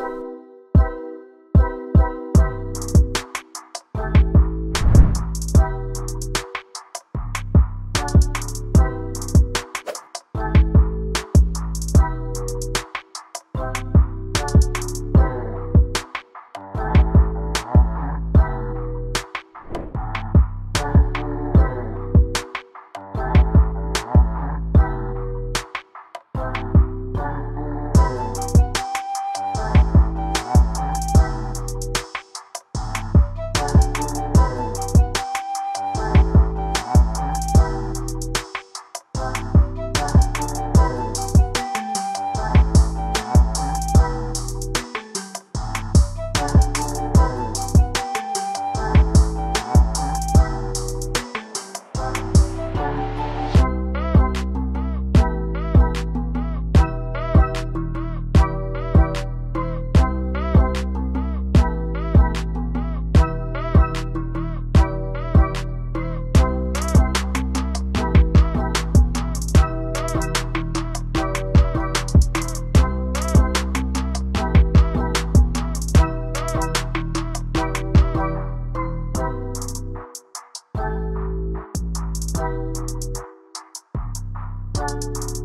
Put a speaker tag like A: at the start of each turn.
A: Bye. you